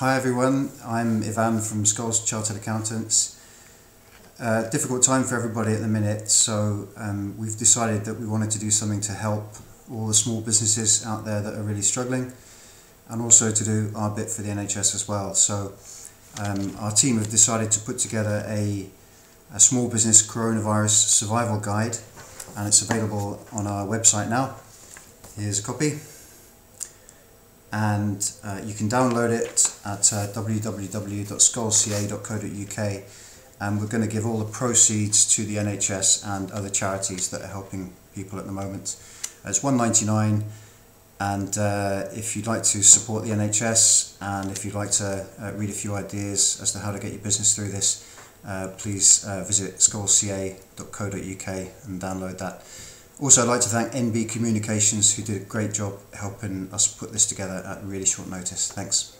Hi everyone, I'm Ivan from Scholes Chartered Accountants. Uh, difficult time for everybody at the minute, so um, we've decided that we wanted to do something to help all the small businesses out there that are really struggling and also to do our bit for the NHS as well. So um, our team have decided to put together a, a small business coronavirus survival guide and it's available on our website now. Here's a copy and uh, you can download it at uh, www.scholesca.co.uk and we're going to give all the proceeds to the NHS and other charities that are helping people at the moment. It's 1.99 and uh, if you'd like to support the NHS and if you'd like to uh, read a few ideas as to how to get your business through this uh, please uh, visit scholesca.co.uk and download that. Also, I'd like to thank NB Communications who did a great job helping us put this together at really short notice. Thanks.